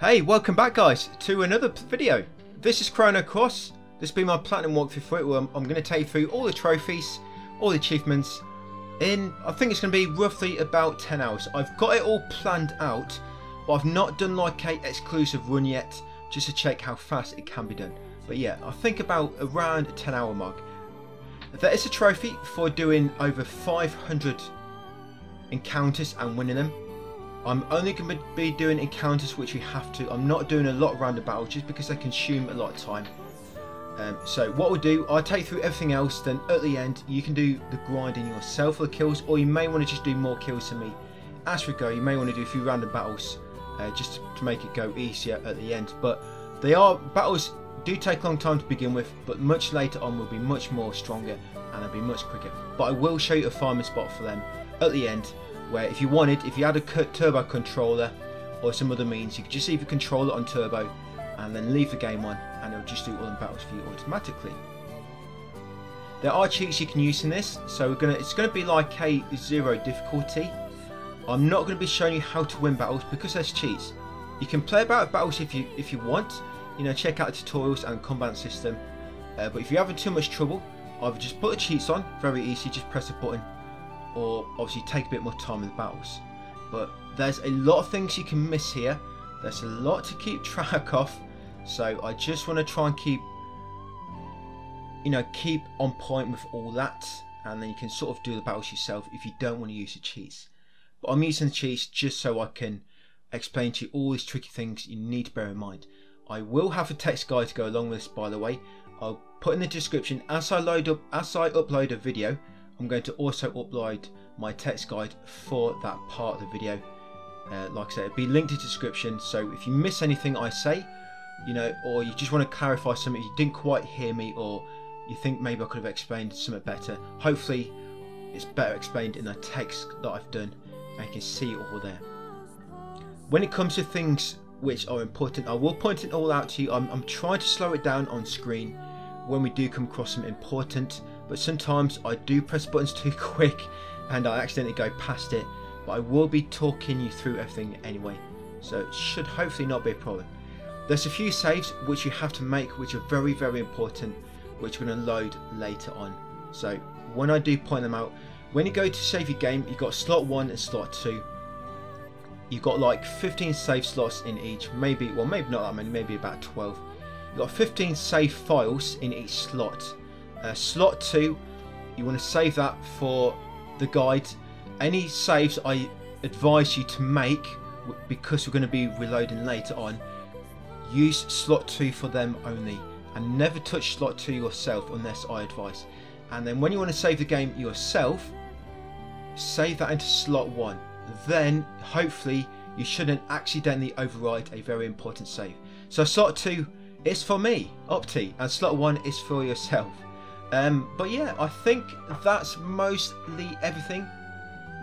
Hey, welcome back guys to another video. This is Chrono Cross. This will be my platinum walkthrough for it where I'm, I'm going to take you through all the trophies, all the achievements in, I think it's going to be roughly about 10 hours. I've got it all planned out, but I've not done like a exclusive run yet, just to check how fast it can be done. But yeah, I think about around a 10 hour mark. There is a trophy for doing over 500 encounters and winning them. I'm only going to be doing encounters which we have to. I'm not doing a lot of random battles just because they consume a lot of time. Um, so what we'll do, I'll take through everything else, then at the end you can do the grinding yourself for the kills, or you may want to just do more kills than me. As we go, you may want to do a few random battles uh, just to, to make it go easier at the end. But they are, battles do take a long time to begin with, but much later on will be much more stronger and they'll be much quicker. But I will show you a farming spot for them at the end where if you wanted, if you had a turbo controller or some other means, you could just either control it on turbo and then leave the game on and it'll just do all the battles for you automatically. There are cheats you can use in this, so gonna, it's going to be like a zero difficulty. I'm not going to be showing you how to win battles because there's cheats. You can play about battles if you if you want, you know, check out the tutorials and combat system. Uh, but if you're having too much trouble, either just put the cheats on, very easy, just press a button or obviously take a bit more time in the battles. But there's a lot of things you can miss here. There's a lot to keep track of. So I just want to try and keep, you know, keep on point with all that. And then you can sort of do the battles yourself if you don't want to use the cheats. But I'm using the cheats just so I can explain to you all these tricky things you need to bear in mind. I will have a text guide to go along with this by the way. I'll put in the description as I load up as I upload a video I'm going to also upload my text guide for that part of the video. Uh, like I said, it'll be linked in the description. So if you miss anything I say, you know, or you just want to clarify something, you didn't quite hear me, or you think maybe I could have explained something better, hopefully it's better explained in the text that I've done and you can see it all there. When it comes to things which are important, I will point it all out to you. I'm, I'm trying to slow it down on screen when we do come across some important but sometimes I do press buttons too quick and I accidentally go past it but I will be talking you through everything anyway so it should hopefully not be a problem. There's a few saves which you have to make which are very very important which we're going to load later on. So when I do point them out when you go to save your game you've got slot 1 and slot 2 you've got like 15 save slots in each maybe well maybe not that many maybe about 12 you've got 15 save files in each slot uh, slot 2, you want to save that for the guide. Any saves I advise you to make, because we're going to be reloading later on, use slot 2 for them only. And never touch slot 2 yourself unless I advise. And then when you want to save the game yourself, save that into slot 1. Then, hopefully, you shouldn't accidentally override a very important save. So slot 2 is for me, Opti, and slot 1 is for yourself. Um, but yeah, I think that's mostly everything.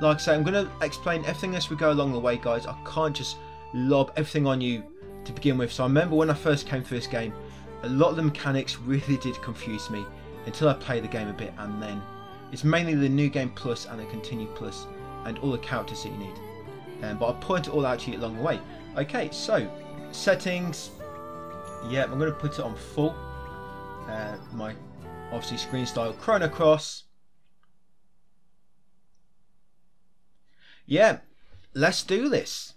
Like I say, I'm going to explain everything as we go along the way, guys. I can't just lob everything on you to begin with. So I remember when I first came through this game, a lot of the mechanics really did confuse me until I played the game a bit, and then it's mainly the new game plus and the continue plus and all the characters that you need. Um, but I'll point it all out to you along the way. Okay, so settings. Yeah, I'm going to put it on full. Uh, my obviously screen style Chrono Cross. Yeah, let's do this.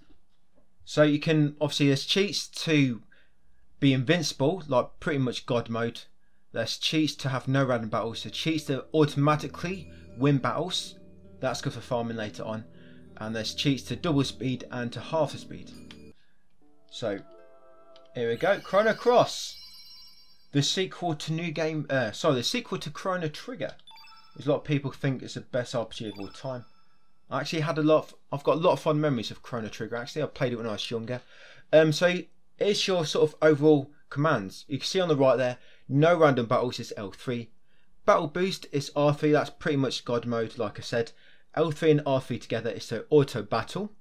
So you can obviously there's cheats to be invincible, like pretty much God mode. There's cheats to have no random battles. There's cheats to automatically win battles. That's good for farming later on. And there's cheats to double speed and to half the speed. So here we go, Chrono Cross the sequel to New Game, uh, sorry, the sequel to Chrono Trigger. A lot of people think it's the best RPG of all time. I actually had a lot. Of, I've got a lot of fond memories of Chrono Trigger. Actually, I played it when I was younger. Um, so it's your sort of overall commands. You can see on the right there, no random battles is L3. Battle boost is R3. That's pretty much God mode, like I said. L3 and R3 together is so auto battle,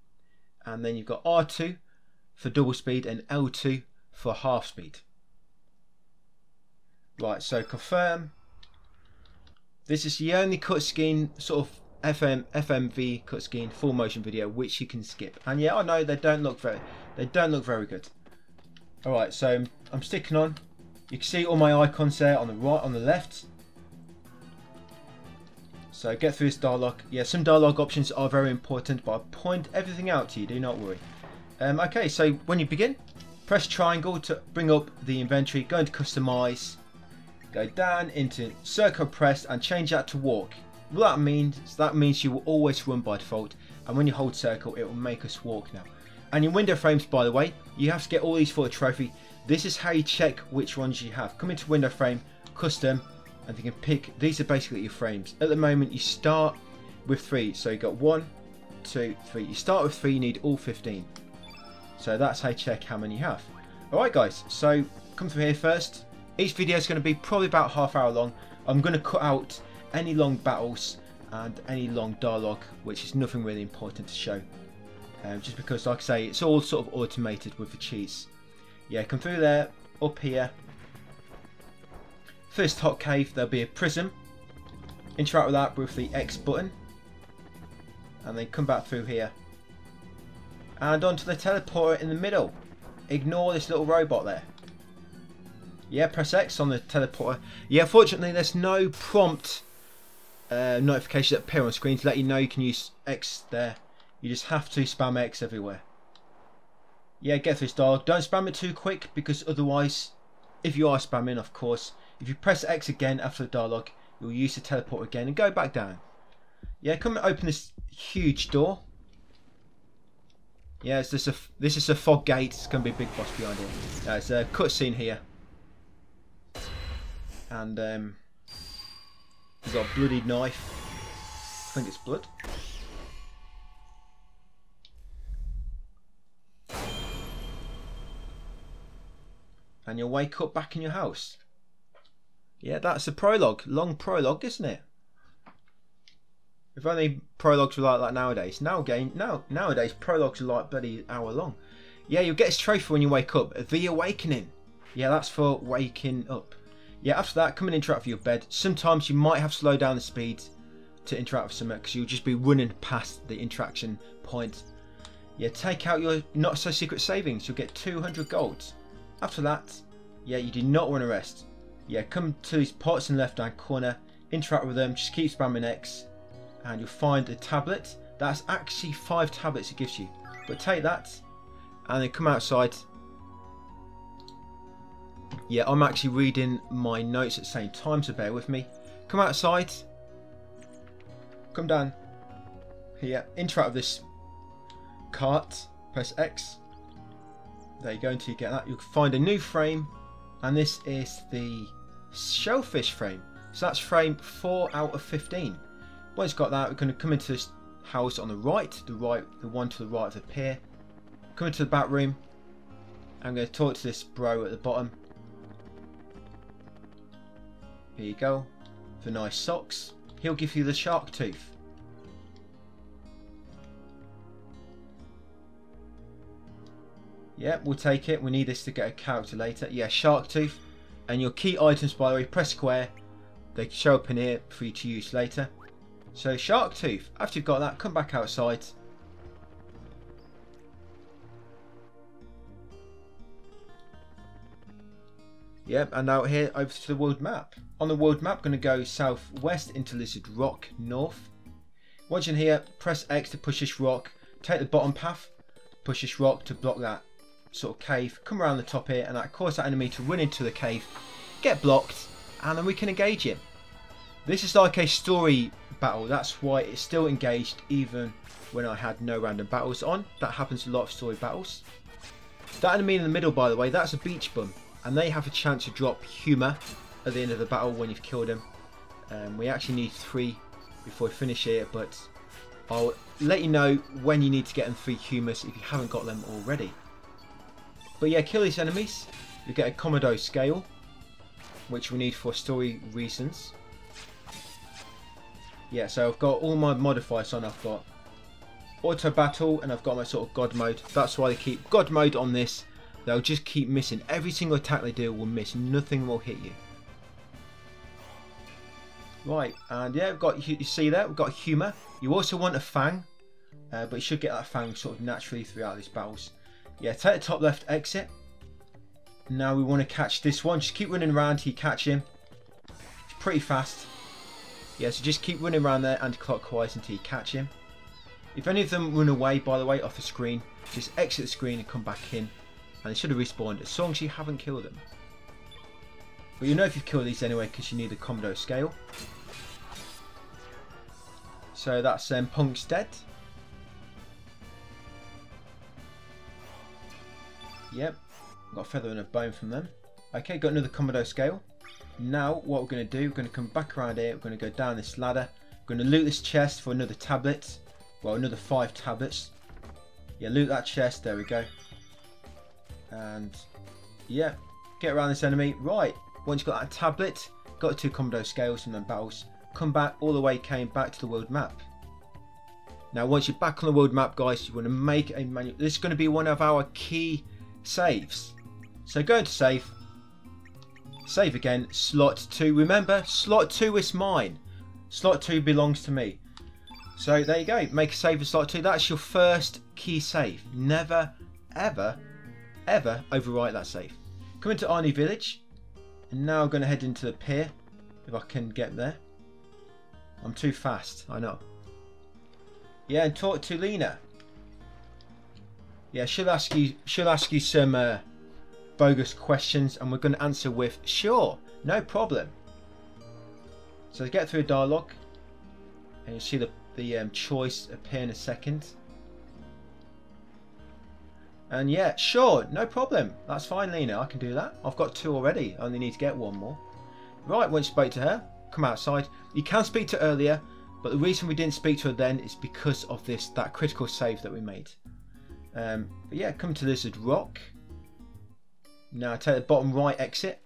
and then you've got R2 for double speed and L2 for half speed. Right, so confirm. This is the only cutscene, sort of FM FMV cutscene, full motion video, which you can skip. And yeah, I know they don't look very, they don't look very good. Alright, so I'm, sticking on. You can see all my icons there on the right, on the left. So get through this dialogue. Yeah, some dialogue options are very important, but I'll point everything out to you, do not worry. Um, okay, so when you begin, press triangle to bring up the inventory, go into customize, go down into circle press and change that to walk. What that means, that means you will always run by default, and when you hold circle, it will make us walk now. And in window frames, by the way, you have to get all these for a trophy. This is how you check which ones you have. Come into window frame, custom, and you can pick, these are basically your frames. At the moment, you start with three. So you got one, two, three. You start with three, you need all 15. So that's how you check how many you have. Alright guys, so come through here first. Each video is going to be probably about half hour long. I'm going to cut out any long battles and any long dialogue, which is nothing really important to show. Um, just because, like I say, it's all sort of automated with the cheats. Yeah, come through there, up here. First hot cave, there'll be a prism. Interact with that with the X button. And then come back through here. And onto the teleporter in the middle. Ignore this little robot there. Yeah, press X on the teleporter. Yeah, fortunately there's no prompt uh, notification that appear on screen to let you know you can use X there. You just have to spam X everywhere. Yeah, get through this dialogue. Don't spam it too quick because otherwise, if you are spamming, of course, if you press X again after the dialogue, you'll use the teleport again and go back down. Yeah, come and open this huge door. Yeah, it's this a this is a fog gate. It's gonna be a big boss behind it. Yeah, it's a cutscene here, and um, we've got a bloody knife. I think it's blood. And you'll wake up back in your house. Yeah, that's a prologue. Long prologue, isn't it? If only prologues were like that nowadays. Now game now nowadays prologues are like bloody hour long. Yeah, you'll get this trophy when you wake up. The Awakening. Yeah, that's for waking up. Yeah, after that, come and interact with your bed. Sometimes you might have to slow down the speed to interact with someone because you'll just be running past the interaction point. Yeah, take out your not so secret savings. You'll get 200 gold. After that, yeah, you do not want to rest. Yeah, come to these pots in the left hand corner, interact with them, just keep spamming X, and you'll find a tablet. That's actually five tablets it gives you. But take that, and then come outside. Yeah, I'm actually reading my notes at the same time, so bear with me. Come outside. Come down. Here, interact with this cart. Press X. There you go until you get that. You'll find a new frame, and this is the shellfish frame. So that's frame 4 out of 15. Once you've got that, we're going to come into this house on the right, the right, the one to the right of the pier. Come into the back room. I'm going to talk to this bro at the bottom. Here you go. For nice socks. He'll give you the shark tooth. Yeah, we'll take it. We need this to get a character later. Yeah, shark tooth. And your key items, by the way, press square. They show up in here for you to use later. So shark tooth. After you've got that, come back outside. Yep, and out here over to the world map. On the world map, going to go southwest into Lizard Rock, north. Once in here, press X to push this rock. Take the bottom path, push this rock to block that sort of cave, come around the top here, and that cause that enemy to run into the cave, get blocked, and then we can engage him. This is like a story battle, that's why it's still engaged even when I had no random battles on. That happens a lot of story battles. That enemy in the middle, by the way, that's a beach bum, and they have a chance to drop humour at the end of the battle when you've killed them. Um, we actually need three before we finish here, but I'll let you know when you need to get them three humus if you haven't got them already. But yeah, kill these enemies. You get a Komodo scale, which we need for story reasons. Yeah, so I've got all my modifiers on. I've got auto battle and I've got my sort of god mode. That's why they keep god mode on this. They'll just keep missing. Every single attack they do will miss. Nothing will hit you. Right, and yeah, we've got you see there, we've got humour. You also want a fang, uh, but you should get that fang sort of naturally throughout these battles. Yeah, take the top left exit. Now we want to catch this one. Just keep running around till you catch him. It's pretty fast. Yeah, so just keep running around there anti-clockwise until you catch him. If any of them run away, by the way, off the screen, just exit the screen and come back in. And they should have respawned as long as you haven't killed them. But you know if you've killed these anyway because you need the Komodo scale. So that's um, Punk's dead. Yep, got a feather and a bone from them. Okay, got another Komodo scale. Now, what we're going to do, we're going to come back around here, we're going to go down this ladder. We're going to loot this chest for another tablet. Well, another five tablets. Yeah, loot that chest, there we go. And, yeah, get around this enemy. Right, once you've got that tablet, got two Komodo scales from them battles, come back all the way, came back to the world map. Now, once you're back on the world map, guys, you want to make a manual. This is going to be one of our key saves. So go to save, save again, slot 2. Remember, slot 2 is mine. Slot 2 belongs to me. So there you go, make a save in slot 2. That's your first key save. Never, ever, ever overwrite that save. Come into Arni Village, and now I'm going to head into the pier, if I can get there. I'm too fast, I know. Yeah, and talk to Leena. Yeah, she'll ask you. She'll ask you some uh, bogus questions, and we're going to answer with sure, no problem. So get through a dialogue, and you'll see the the um, choice appear in a second. And yeah, sure, no problem. That's fine, Leena. I can do that. I've got two already. I only need to get one more. Right, once you spoke to her, come outside. You can speak to her earlier, but the reason we didn't speak to her then is because of this that critical save that we made. Um, but yeah, come to Lizard Rock. Now take the bottom right exit.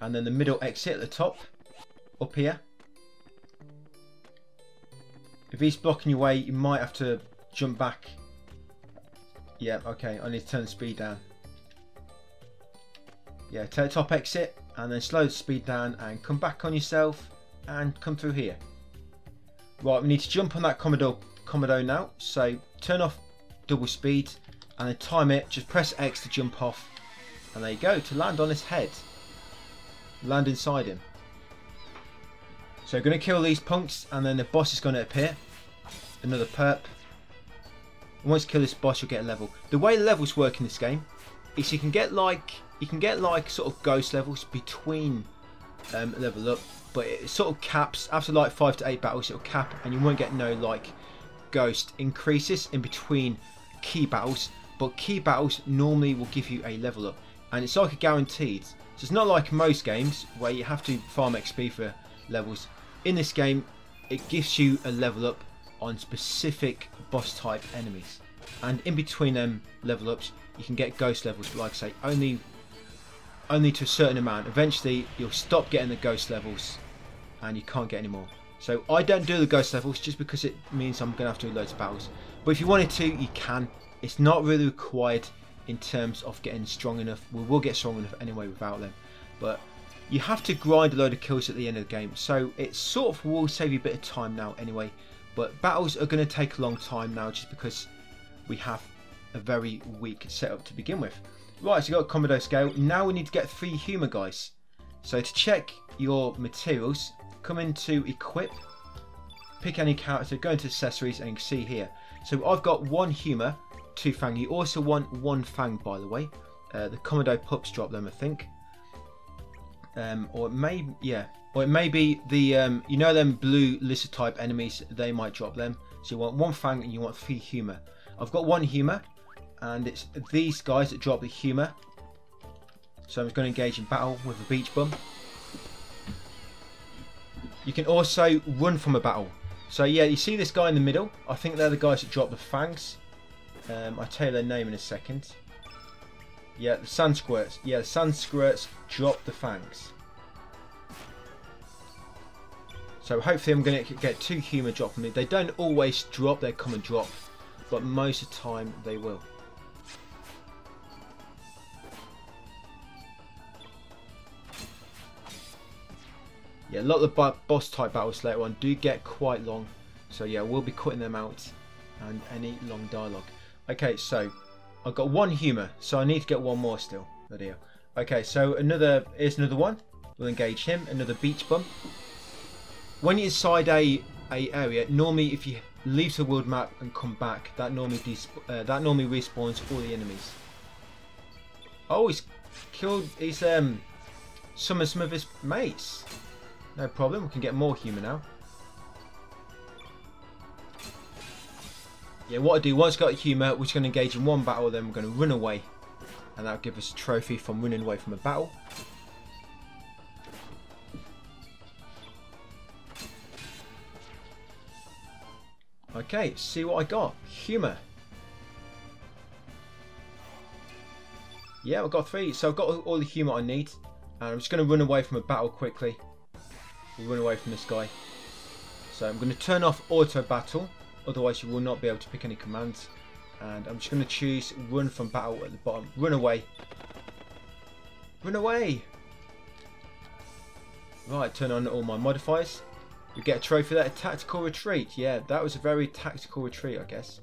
And then the middle exit at the top. Up here. If he's blocking your way, you might have to jump back. Yeah, okay, I need to turn the speed down. Yeah, take the top exit and then slow the speed down and come back on yourself and come through here. Right, we need to jump on that Komodo Komodo now. So turn off double speed and then time it. Just press X to jump off. And there you go, to land on his head. Land inside him. So going to kill these punks and then the boss is going to appear. Another perp. And once you kill this boss you'll get a level. The way levels work in this game is you can get like you can get like sort of ghost levels between um, level up but it sort of caps after like five to eight battles it'll cap and you won't get no like Ghost increases in between key battles, but key battles normally will give you a level up, and it's like a guaranteed. So it's not like most games where you have to farm XP for levels. In this game, it gives you a level up on specific boss type enemies, and in between them level ups, you can get ghost levels. But like I say, only only to a certain amount. Eventually, you'll stop getting the ghost levels, and you can't get any more. So I don't do the ghost levels just because it means I'm going to have to do loads of battles. But if you wanted to, you can. It's not really required in terms of getting strong enough. We will get strong enough anyway without them. But you have to grind a load of kills at the end of the game. So it sort of will save you a bit of time now anyway. But battles are going to take a long time now just because we have a very weak setup to begin with. Right, so you've got a Komodo scale. Now we need to get three humour guys. So to check your materials, come into equip, pick any character, go into accessories and you can see here. So I've got one humour, two fang. You also want one fang by the way. Uh, the Komodo pups drop them I think. Um, or it may, yeah, or it may be the, um, you know them blue lizard type enemies, they might drop them. So you want one fang and you want three humour. I've got one humour and it's these guys that drop the humour. So I'm just going to engage in battle with a beach bum. You can also run from a battle. So yeah, you see this guy in the middle? I think they're the guys that drop the fangs. Um, I'll tell you their name in a second. Yeah, the sun squirts. Yeah, the sun squirts drop the fangs. So hopefully I'm going to get two humour drop from me. They don't always drop their common drop, but most of the time they will. yeah, a lot of the boss type battles later on do get quite long. So yeah, we'll be cutting them out and any long dialogue. Okay, so I've got one humour, so I need to get one more still. Oh dear. Okay, so another here's another one. We'll engage him. Another beach bum. When you're inside a a area, normally if you leave the world map and come back, that normally uh, that normally respawns all the enemies. Oh, he's killed. He's um summoned some of his mates. No problem. We can get more human now. Yeah, what I do once got humour, we're just going to engage in one battle, then we're going to run away, and that'll give us a trophy from running away from a battle. Okay, see what I got. Humour. Yeah, I've got three. So I've got all the humour I need. And I'm just going to run away from a battle quickly. We'll run away from this guy. So I'm going to turn off auto battle. Otherwise you will not be able to pick any commands. And I'm just going to choose run from battle at the bottom. Run away. Run away. Right, turn on all my modifiers. We get a trophy there. A tactical retreat. Yeah, that was a very tactical retreat, I guess.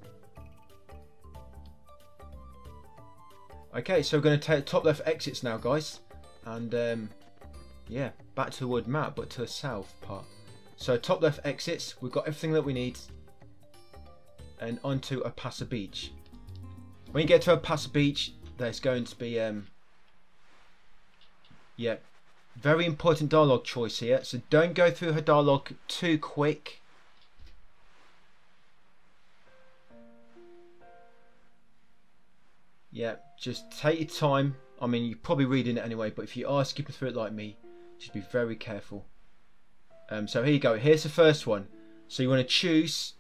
Okay, so we're going to take top left exits now, guys. And, um, yeah, back to the wood map, but to the south part. So top left exits. We've got everything that we need. And onto Opassa Beach. When you get to Opassa Beach, there's going to be, um, yeah, very important dialogue choice here, so don't go through her dialogue too quick. Yeah, just take your time. I mean, you're probably reading it anyway, but if you are skipping through it like me, just be very careful. Um, so here you go. Here's the first one. So you want to choose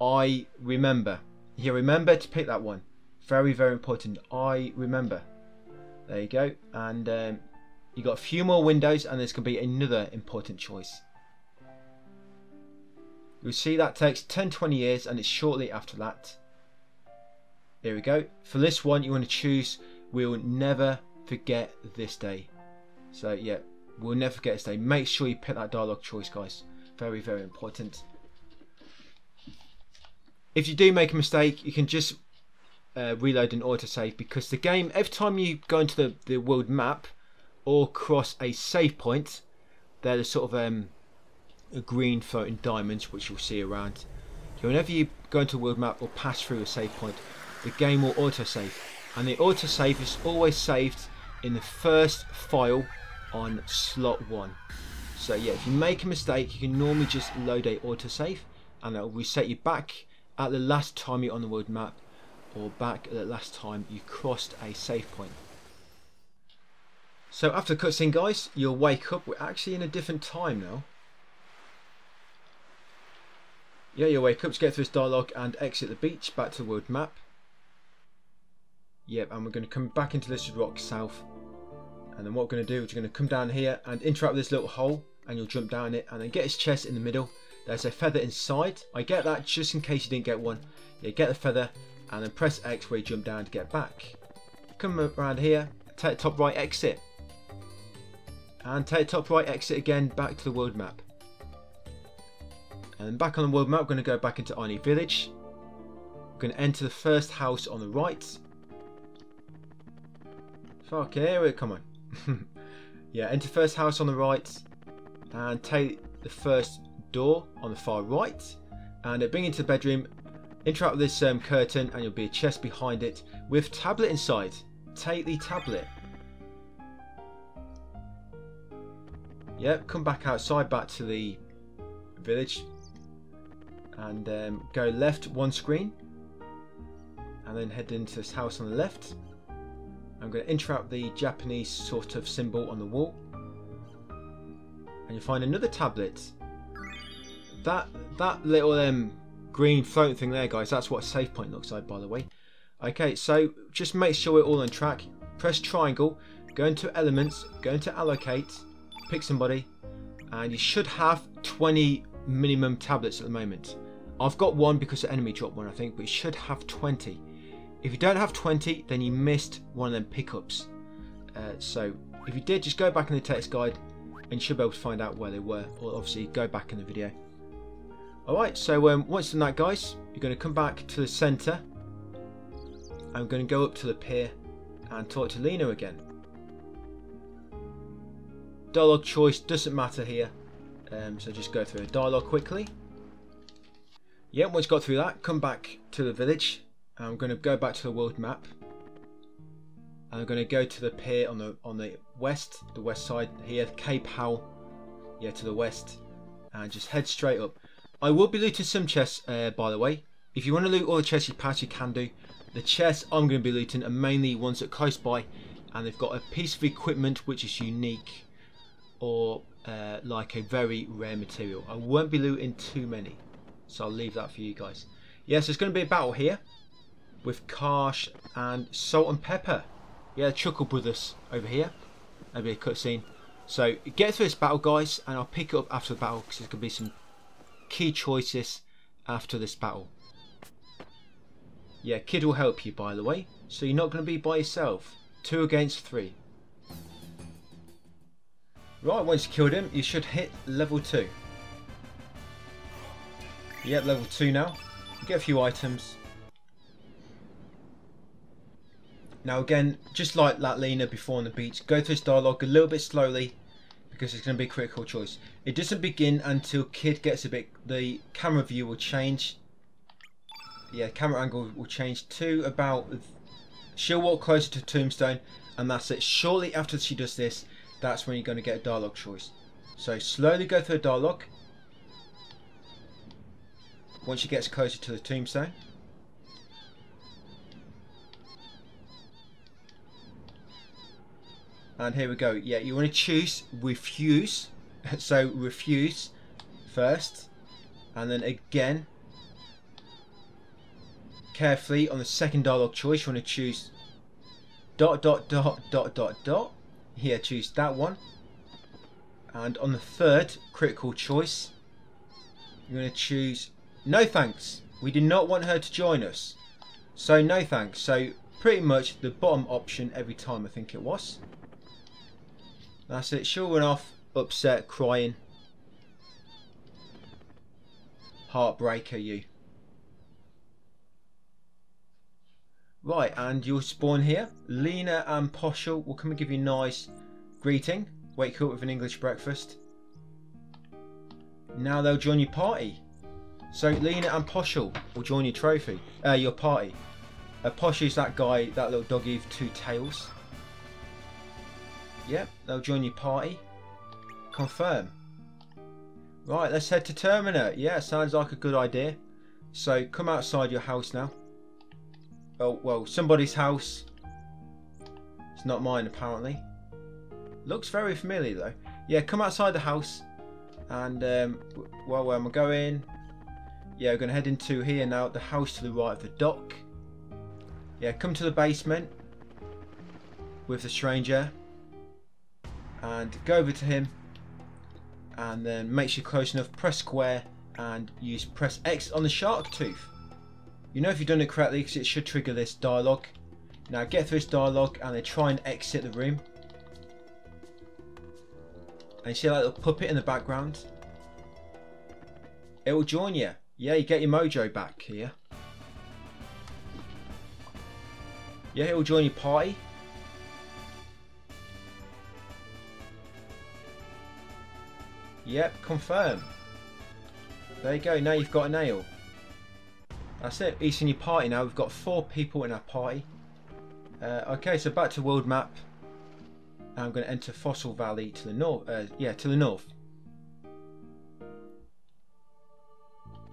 I remember. Here, remember to pick that one. Very, very important. I remember. There you go. And um, you got a few more windows and going to be another important choice. You'll see that takes 10-20 years and it's shortly after that. There we go. For this one you want to choose we'll never forget this day. So yeah, we'll never forget this day. Make sure you pick that dialogue choice guys. Very very important. If you do make a mistake you can just uh, reload and autosave because the game every time you go into the, the world map or cross a save point. They're the sort of um, green floating diamonds which you'll see around. Whenever you go into a world map or pass through a save point, the game will autosave. And the autosave is always saved in the first file on slot 1. So yeah, if you make a mistake, you can normally just load a autosave and it'll reset you back at the last time you're on the world map or back at the last time you crossed a save point. So after the cutscene guys, you'll wake up. We're actually in a different time now. Yeah, you'll wake up to get through this dialogue and exit the beach back to the world map. Yep, and we're going to come back into Lizard Rock south. And then what we're going to do is we're going to come down here and interact with this little hole. And you'll jump down it and then get his chest in the middle. There's a feather inside. I get that just in case you didn't get one. You get the feather and then press X where you jump down to get back. Come around here, take top right exit and take top right exit again back to the world map and back on the world map we're going to go back into Arni village we're going to enter the first house on the right fuck here come on yeah enter first house on the right and take the first door on the far right and bring into the bedroom interact with this um, curtain and you'll be a chest behind it with tablet inside take the tablet Yep, come back outside, back to the village, and um, go left one screen, and then head into this house on the left. I'm going to interrupt the Japanese sort of symbol on the wall, and you'll find another tablet. That that little um, green floating thing there, guys, that's what a save point looks like, by the way. Okay, so just make sure we're all on track. Press triangle, go into elements, go into allocate, pick somebody, and you should have 20 minimum tablets at the moment. I've got one because the enemy dropped one, I think, but you should have 20. If you don't have 20, then you missed one of them pickups. Uh, so if you did, just go back in the text guide and you should be able to find out where they were, or obviously go back in the video. Alright, so um, once done that guys, you're going to come back to the centre I'm going to go up to the pier and talk to Leena again. Dialogue choice doesn't matter here, um, so just go through a dialogue quickly. Yeah, once got through that, come back to the village. I'm going to go back to the world map. I'm going to go to the pier on the on the west, the west side here, Cape Howl. Yeah, to the west, and just head straight up. I will be looting some chests, uh, by the way. If you want to loot all the chests you pass, you can do. The chests I'm going to be looting are mainly ones that close by, and they've got a piece of equipment which is unique, or uh, like a very rare material. I won't be looting too many, so I'll leave that for you guys. Yes, there's going to be a battle here with Karsh and Solt and Peppor. Yeah, Chuckle Brothers over here. Maybe a cutscene. So get through this battle, guys, and I'll pick it up after the battle because there's going to be some key choices after this battle. Yeah, Kid will help you, by the way. So you're not going to be by yourself. Two against three. Right, once you killed him, you should hit level two. Yep, level two now. get a few items. Now again, just like that before on the beach, go through this dialogue a little bit slowly because it's going to be a critical choice. It doesn't begin until Kid gets a bit, the camera view will change. Yeah, camera angle will change to about, she'll walk closer to Tombstone and that's it. Shortly after she does this, that's when you're going to get a dialogue choice. So slowly go through a dialogue. Once she gets closer to the Tombstone. And here we go. Yeah, you want to choose refuse. so refuse first. And then again. Carefully on the second dialogue choice, you want to choose dot dot dot dot dot dot. Here, choose that one. And on the third critical choice, you're going to choose no thanks. We did not want her to join us. So no thanks. So pretty much the bottom option every time I think it was. That's it. Run off, upset, crying. Heartbreaker, you. Right, and you'll spawn here. Leena and Poshul will come and give you a nice greeting. Wake up with an English breakfast. Now they'll join your party. So Leena and Poshul will join your trophy, uh, your party. Uh, is that guy, that little doggy with two tails. Yep, they'll join your party. Confirm. Right, let's head to Termina. Yeah, sounds like a good idea. So come outside your house now. Oh, well, somebody's house. It's not mine, apparently. Looks very familiar, though. Yeah, come outside the house. And, um, well, where am I going? Yeah, we're going to head into here now. The house to the right of the dock. Yeah, come to the basement. With the stranger and go over to him and then make sure you're close enough, press square and use press X on the shark tooth. You know if you've done it correctly because it should trigger this dialogue. Now get through this dialogue and then try and exit the room. And you see that little puppet in the background? It will join you. Yeah, you get your mojo back here. Yeah, it will join your party. Yep, confirm. There you go, now you've got a nail. That's it, he's in your party now. We've got four people in our party. Uh, okay, so back to world map. I'm going to enter Fossil Valley to the north. Uh, yeah, to the north.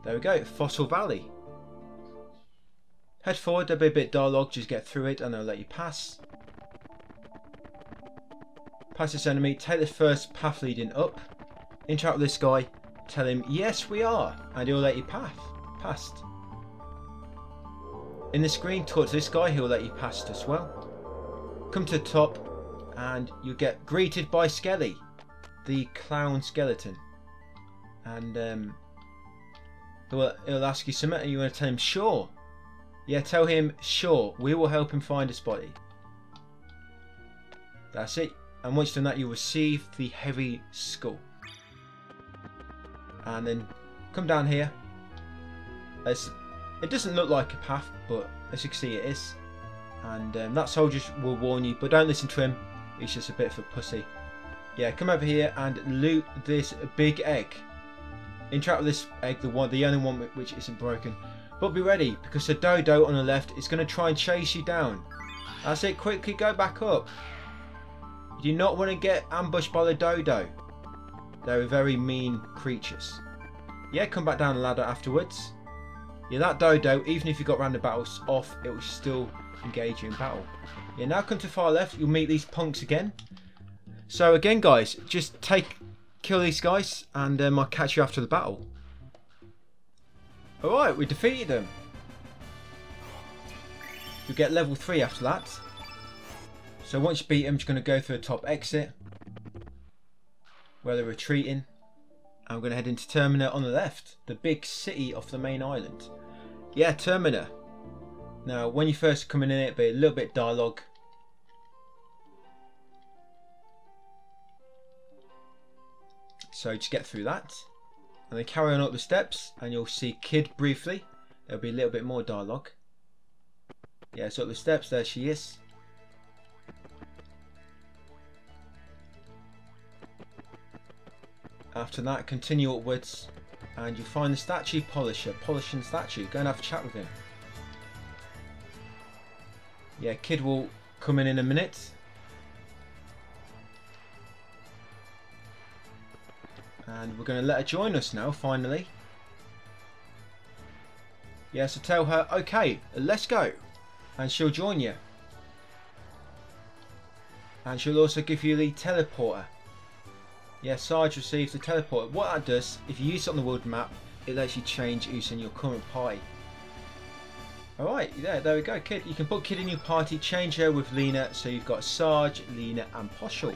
There we go, Fossil Valley. Head forward, there'll be a bit of dialogue, just get through it and they'll let you pass. Pass this enemy, take the first path leading up interact with this guy, tell him, yes, we are, and he'll let you pass. Past. In the screen, talk to this guy, he'll let you past as well. Come to the top, and you'll get greeted by Skelly, the clown skeleton. And um, he'll, he'll ask you something, and you want to tell him, sure. Yeah, tell him, sure, we will help him find his body. That's it. And once you've done that, you receive the heavy skull and then come down here. It doesn't look like a path, but as you can see it is. And um, that soldier will warn you, but don't listen to him. He's just a bit of a pussy. Yeah, come over here and loot this big egg. Interact with this egg, the one, the only one which isn't broken. But be ready, because the dodo on the left is going to try and chase you down. That's it, quickly go back up. You do not want to get ambushed by the dodo. They're very mean creatures. Yeah, come back down the ladder afterwards. Yeah, that dodo, even if you got random battles off, it will still engage you in battle. Yeah, now come to far left, you'll meet these punks again. So again, guys, just take, kill these guys, and um, I'll catch you after the battle. Alright, we defeated them. You'll get level 3 after that. So once you beat them, you're going to go through the top exit. Where they're retreating. We're going to head into Termina on the left. The big city off the main island. Yeah, Termina. Now, when you first come in it'll be a little bit dialogue. So just get through that. And then carry on up the steps and you'll see Kid briefly. There'll be a little bit more dialogue. Yeah, so up the steps, there she is. After that, continue upwards and you find the statue polisher, polishing statue. Go and have a chat with him. Yeah, Kid will come in in a minute. And we're going to let her join us now, finally. Yeah, so tell her, okay, let's go. And she'll join you. And she'll also give you the teleporter. Yeah, Serge receives the teleporter. What that does, if you use it on the world map, it lets you change who's in your current party. Alright, yeah, there we go, Kid. You can put Kid in your party, change her with Leena, so you've got Serge, Leena and Poshul.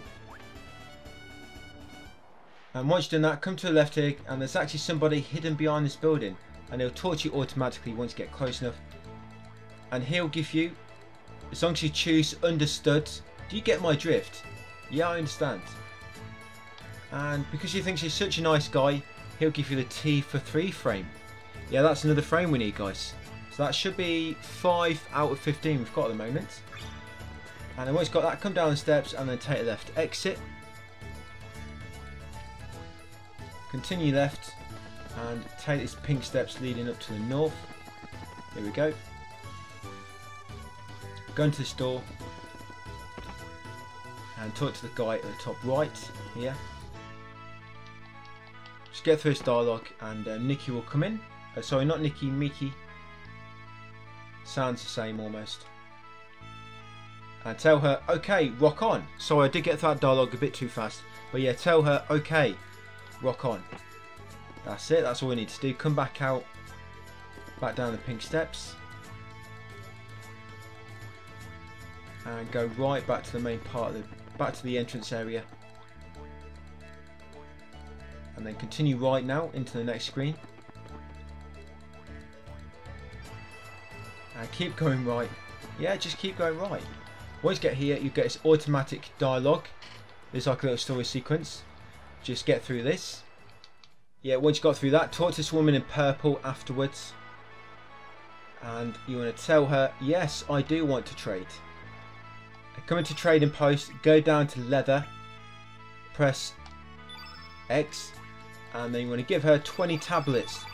And once you've done that, come to the left here, and there's actually somebody hidden behind this building. And he'll torch you automatically once you get close enough. And he'll give you, as long as you choose understood, do you get my drift? Yeah, I understand. And because he thinks he's such a nice guy, he'll give you the T for 3 frame. Yeah, that's another frame we need, guys. So that should be 5 out of 15 we've got at the moment. And then once you've got that, come down the steps and then take a left exit. Continue left and take these pink steps leading up to the north. Here we go. Go into this door and talk to the guy at the top right here. Get through this dialogue and uh, Nikki will come in. Uh, sorry, not Nikki, Miki. Sounds the same almost. And tell her, okay, rock on. Sorry, I did get through that dialogue a bit too fast. But yeah, tell her, okay, rock on. That's it, that's all we need to do. Come back out, back down the pink steps. And go right back to the main part of the, back to the entrance area and then continue right now into the next screen. And keep going right. Yeah just keep going right. Once you get here you get this automatic dialogue. There's like a little story sequence. Just get through this. Yeah once you got through that talk to this woman in purple afterwards. And you want to tell her yes I do want to trade. Come into trading post go down to leather. Press X and then you want to give her 20 tablets.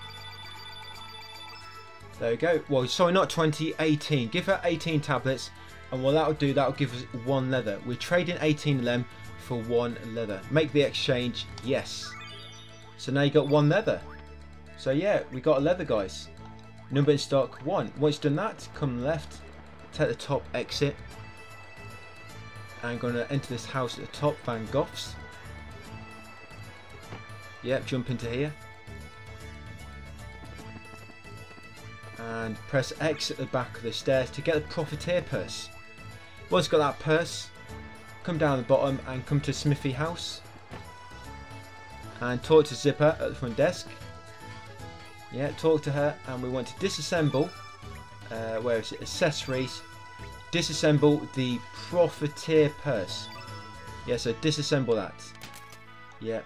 There we go. Well, sorry, not 20, 18. Give her 18 tablets, and what that'll do, that'll give us one leather. We're trading 18 of them for one leather. Make the exchange, yes. So now you got one leather. So yeah, we got a leather, guys. Number in stock, one. Once done that, come left, take the top exit. I'm going to enter this house at the top, Van Gogh's. Yep, jump into here. And press X at the back of the stairs to get the Profiteer purse. Once got that purse, come down the bottom and come to Smithy House. And talk to Zippa at the front desk. Yeah, talk to her and we want to disassemble, uh, where is it, accessories, disassemble the Profiteer purse. Yeah, so disassemble that. Yeah,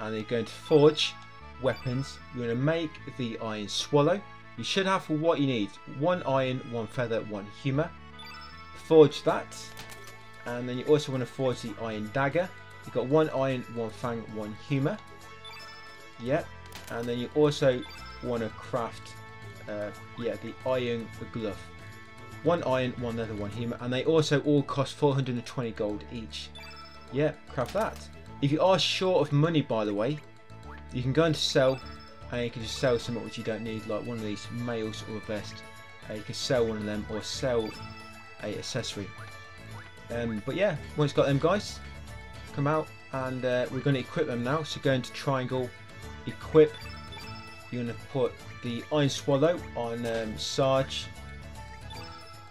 and you're going to forge weapons. You're going to make the iron swallow. You should have for what you need one iron, one feather, one humour. forge that. And then you also want to forge the iron dagger. You've got one iron, one fang, one humour. Yep. And then you also want to craft, uh, yeah, the iron glove. One iron, one leather, one humour. And they also all cost 420 gold each. Yeah, craft that. If you are short of money, by the way, you can go into sell and you can just sell something which you don't need, like one of these mails or a vest. Uh, you can sell one of them or sell a accessory. Um, but yeah, once got them guys, come out and uh, we're going to equip them now. So go into triangle, equip. You're going to put the iron swallow on um, Serge.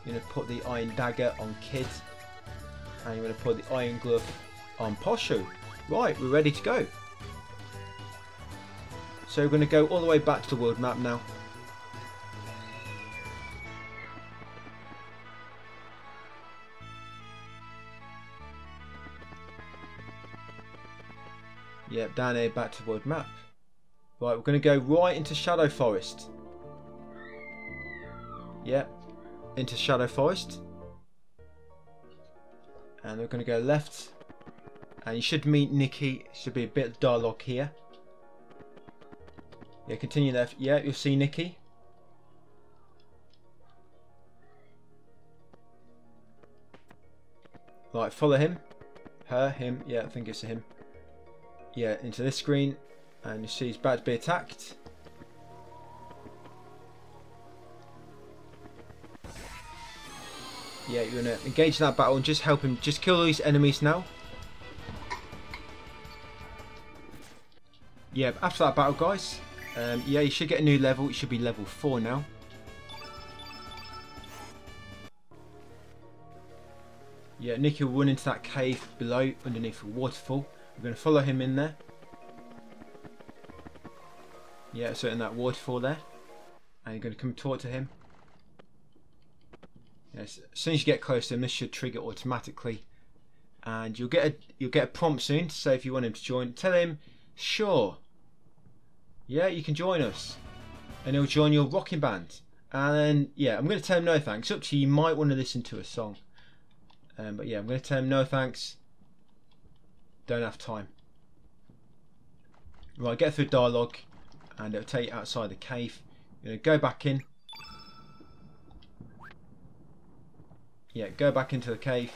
You're going to put the iron dagger on Kid, and you're going to put the iron glove on Poshul. Right, we're ready to go. So we're going to go all the way back to the world map now. Yep, down here back to the world map. Right, we're going to go right into Shadow Forest. Yep, into Shadow Forest. And we're going to go left. And you should meet Nikki. Should be a bit of dialogue here. Yeah, continue left. Yeah, you'll see Nikki. Right, follow him. Her, him. Yeah, I think it's him. Yeah, into this screen. And you see he's about to be attacked. Yeah, you're going to engage in that battle and just help him. Just kill these enemies now. Yeah, after that battle, guys, um, yeah, you should get a new level. It should be level 4 now. Yeah, Nikki will run into that cave below, underneath the waterfall. We're going to follow him in there. Yeah, so in that waterfall there. And you're going to come talk to him. Yes, as soon as you get close to him, this should trigger automatically. And you'll get a you'll get a prompt soon to say if you want him to join. Tell him, sure, yeah, you can join us. And he'll join your rocking band. And then, yeah, I'm going to tell him no thanks. Up to you, you might want to listen to a song. Um, but yeah, I'm going to tell him no thanks. Don't have time. Right, get through dialogue. And it'll take you outside the cave. You're going to go back in. Yeah, go back into the cave.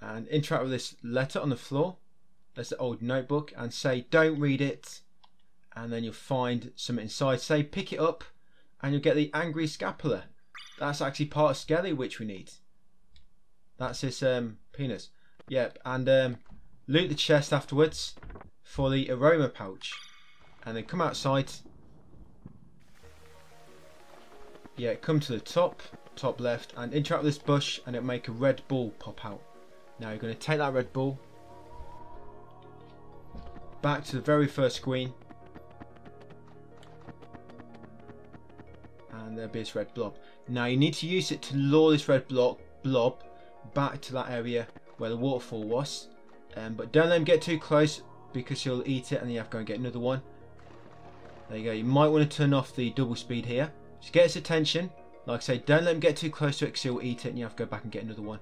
And interact with this letter on the floor that's the old notebook and say don't read it and then you'll find something inside. Say pick it up and you'll get the angry scapula. That's actually part of skelly which we need. That's his um, penis. Yep and um, loot the chest afterwards for the aroma pouch and then come outside. Yeah come to the top top left and interact with this bush and it'll make a red ball pop out. Now you're going to take that red ball back to the very first screen. And there'll be this red blob. Now you need to use it to lure this red blob, blob back to that area where the waterfall was. Um, but don't let him get too close because he'll eat it and you have to go and get another one. There you go. You might want to turn off the double speed here. Just get his attention. Like I say, don't let him get too close to it because he'll eat it and you have to go back and get another one.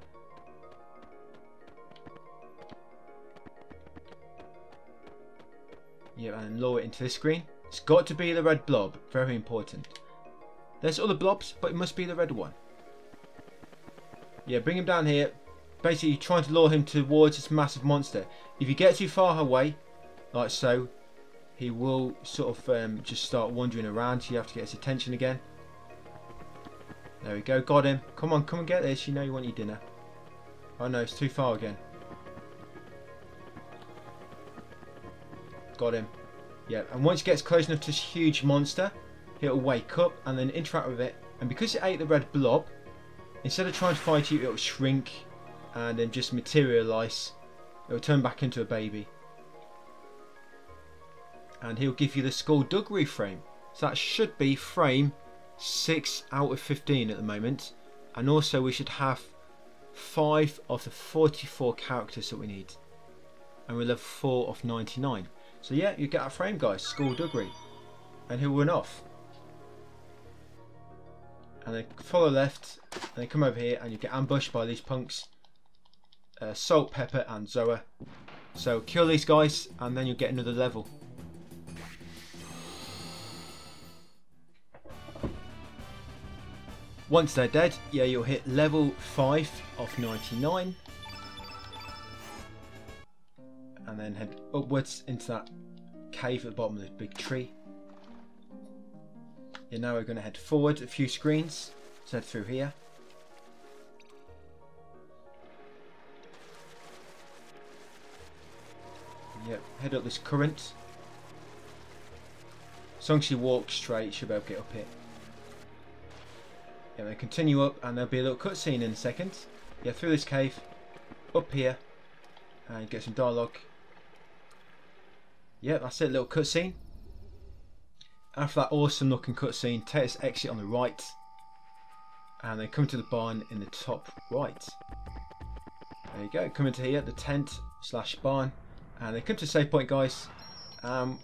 Yeah, and lower it into this screen. It's got to be the red blob. Very important. There's other blobs, but it must be the red one. Yeah, bring him down here. Basically, trying to lure him towards this massive monster. If you get too far away, like so, he will sort of um, just start wandering around. So you have to get his attention again. There we go. Got him. Come on, come and get this. You know you want your dinner. Oh no, it's too far again. Got him. Yeah, and once it gets close enough to this huge monster, it'll wake up and then interact with it. And because it ate the red blob, instead of trying to fight you, it'll shrink and then just materialise. It'll turn back into a baby. And he'll give you the skullduggery frame. So that should be frame 6 out of 15 at the moment. And also we should have 5 of the 44 characters that we need. And we'll have 4 of 99. So yeah, you get a frame guys, Skullduggery. And he'll run off. and then follow left, and then come over here, and you get ambushed by these punks. Uh, Solt, Peppor, and Zoa. So kill these guys, and then you'll get another level. Once they're dead, yeah, you'll hit level 5 of 99. And then head upwards into that cave at the bottom of the big tree. Yeah, now we're going to head forward a few screens. Let's head through here. Yep, head up this current. As long as you walk straight, should be able to get up it. Yeah, then continue up and there'll be a little cutscene in a second. Yeah, through this cave, up here, and get some dialogue. Yeah, that's it, little cutscene. After that awesome looking cutscene, take this exit on the right, and then come to the barn in the top right. There you go, come into here, the tent slash barn, and then come to the save point, guys. Um,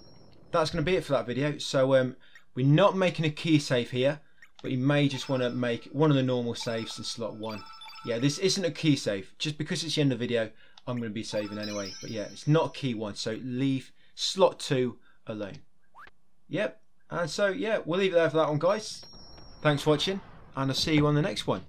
that's going to be it for that video. So um, we're not making a key save here but you may just want to make one of the normal saves in slot 1. Yeah, this isn't a key save. Just because it's the end of the video, I'm going to be saving anyway. But yeah, it's not a key one, so leave slot 2 alone. Yep, and so yeah, we'll leave it there for that one, guys. Thanks for watching, and I'll see you on the next one.